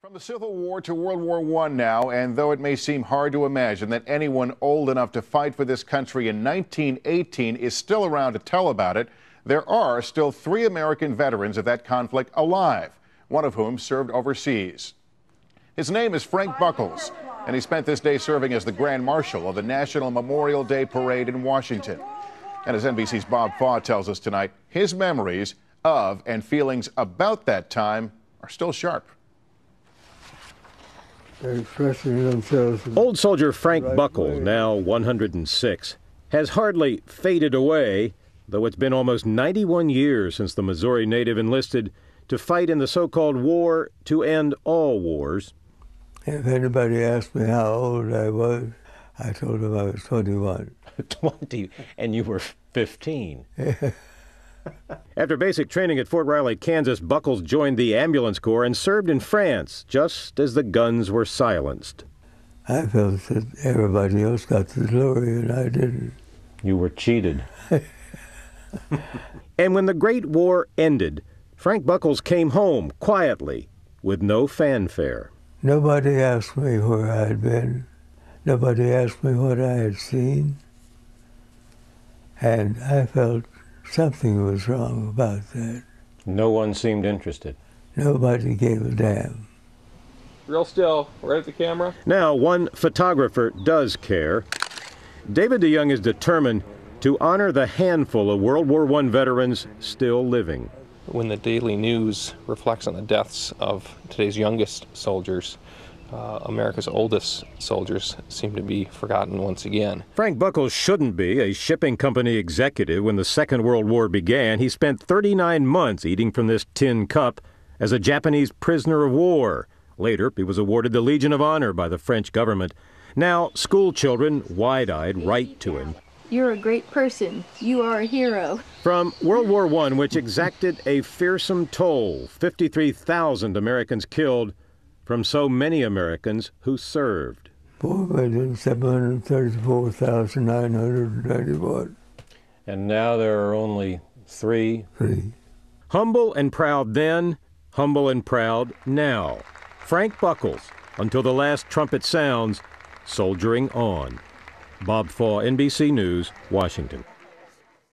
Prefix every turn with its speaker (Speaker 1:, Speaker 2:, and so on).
Speaker 1: From the Civil War to World War I now, and though it may seem hard to imagine that anyone old enough to fight for this country in 1918 is still around to tell about it, there are still three American veterans of that conflict alive, one of whom served overseas. His name is Frank Buckles, and he spent this day serving as the Grand Marshal of the National Memorial Day Parade in Washington. And as NBC's Bob Faw tells us tonight, his memories of and feelings about that time are still sharp.
Speaker 2: Old soldier Frank right Buckles, now 106, has hardly faded away, though it's been almost 91 years since the Missouri native enlisted to fight in the so called war to end all wars.
Speaker 3: If anybody asked me how old I was, I told them I was 21.
Speaker 2: 20, and you were 15. After basic training at Fort Riley, Kansas, Buckles joined the ambulance corps and served in France just as the guns were silenced.
Speaker 3: I felt that everybody else got the glory and I didn't.
Speaker 2: You were cheated. and when the Great War ended, Frank Buckles came home quietly with no fanfare.
Speaker 3: Nobody asked me where I had been. Nobody asked me what I had seen. And I felt something was wrong about that.
Speaker 2: No one seemed interested.
Speaker 3: Nobody gave a damn.
Speaker 4: Real still, right at the camera.
Speaker 2: Now, one photographer does care. David DeJonge is determined to honor the handful of World War I veterans still living.
Speaker 4: When the daily news reflects on the deaths of today's youngest soldiers, uh, America's oldest soldiers seem to be forgotten once again.
Speaker 2: Frank Buckles shouldn't be a shipping company executive when the Second World War began. He spent 39 months eating from this tin cup as a Japanese prisoner of war. Later, he was awarded the Legion of Honor by the French government. Now, school children, wide eyed, write to him.
Speaker 5: You're a great person. You are a hero.
Speaker 2: From World War I, which exacted a fearsome toll 53,000 Americans killed from so many Americans who served.
Speaker 3: 4,734,991.
Speaker 2: And now there are only three.
Speaker 3: Three.
Speaker 2: Humble and proud then, humble and proud now. Frank Buckles, until the last trumpet sounds, soldiering on. Bob Faw, NBC News, Washington.